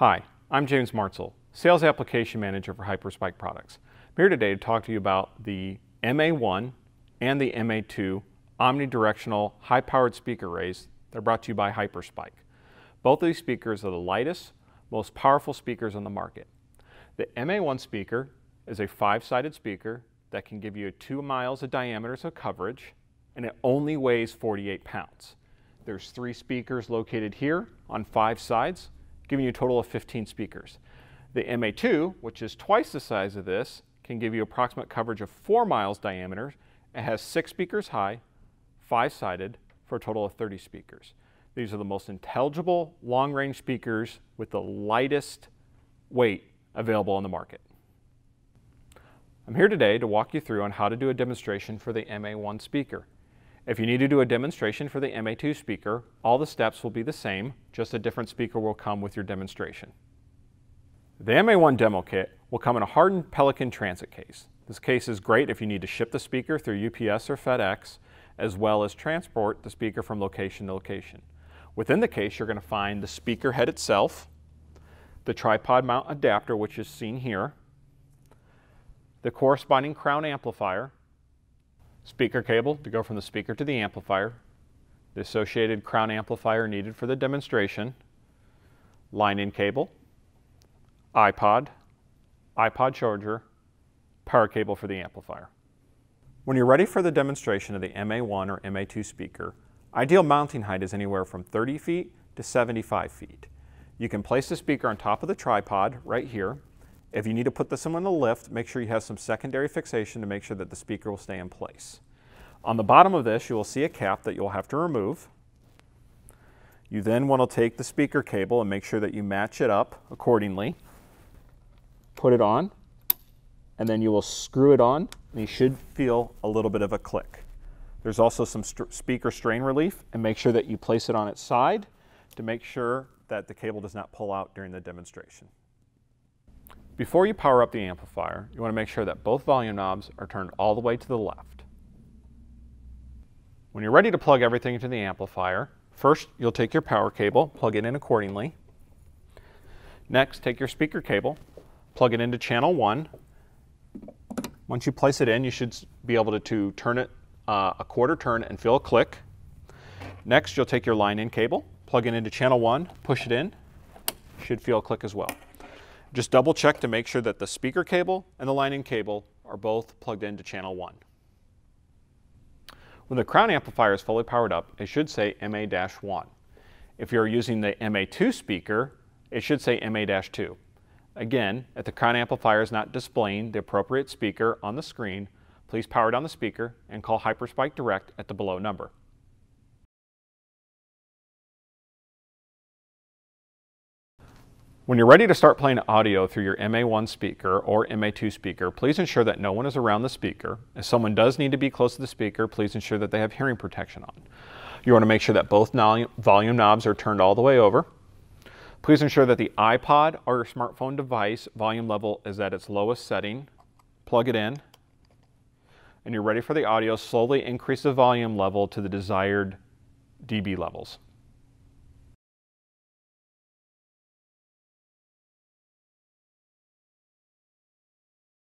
Hi, I'm James Martzel, Sales Application Manager for Hyperspike Products. I'm here today to talk to you about the MA1 and the MA2 omnidirectional high-powered speaker arrays that are brought to you by Hyperspike. Both of these speakers are the lightest, most powerful speakers on the market. The MA1 speaker is a five-sided speaker that can give you two miles of diameter of coverage, and it only weighs 48 pounds. There's three speakers located here on five sides, giving you a total of 15 speakers. The MA2, which is twice the size of this, can give you approximate coverage of 4 miles diameter. It has 6 speakers high, 5-sided, for a total of 30 speakers. These are the most intelligible long-range speakers with the lightest weight available on the market. I'm here today to walk you through on how to do a demonstration for the MA1 speaker. If you need to do a demonstration for the MA2 speaker, all the steps will be the same, just a different speaker will come with your demonstration. The MA1 demo kit will come in a hardened Pelican transit case. This case is great if you need to ship the speaker through UPS or FedEx, as well as transport the speaker from location to location. Within the case, you're going to find the speaker head itself, the tripod mount adapter, which is seen here, the corresponding crown amplifier, speaker cable to go from the speaker to the amplifier, the associated crown amplifier needed for the demonstration, line-in cable, iPod, iPod charger, power cable for the amplifier. When you're ready for the demonstration of the MA1 or MA2 speaker, ideal mounting height is anywhere from 30 feet to 75 feet. You can place the speaker on top of the tripod right here. If you need to put this in on a lift, make sure you have some secondary fixation to make sure that the speaker will stay in place. On the bottom of this, you will see a cap that you'll have to remove. You then want to take the speaker cable and make sure that you match it up accordingly. Put it on, and then you will screw it on, and you should feel a little bit of a click. There's also some st speaker strain relief, and make sure that you place it on its side to make sure that the cable does not pull out during the demonstration. Before you power up the amplifier, you want to make sure that both volume knobs are turned all the way to the left. When you're ready to plug everything into the amplifier, first you'll take your power cable, plug it in accordingly. Next, take your speaker cable, plug it into channel 1. Once you place it in, you should be able to, to turn it uh, a quarter turn and feel a click. Next, you'll take your line-in cable, plug it into channel 1, push it in, should feel a click as well. Just double check to make sure that the speaker cable and the line-in cable are both plugged into channel 1. When the crown amplifier is fully powered up, it should say MA-1. If you're using the MA2 speaker, it should say MA-2. Again, if the crown amplifier is not displaying the appropriate speaker on the screen, please power down the speaker and call Hyperspike Direct at the below number. When you're ready to start playing audio through your MA1 speaker or MA2 speaker, please ensure that no one is around the speaker. If someone does need to be close to the speaker, please ensure that they have hearing protection on. You want to make sure that both volume knobs are turned all the way over. Please ensure that the iPod or your smartphone device volume level is at its lowest setting. Plug it in. And you're ready for the audio. Slowly increase the volume level to the desired dB levels.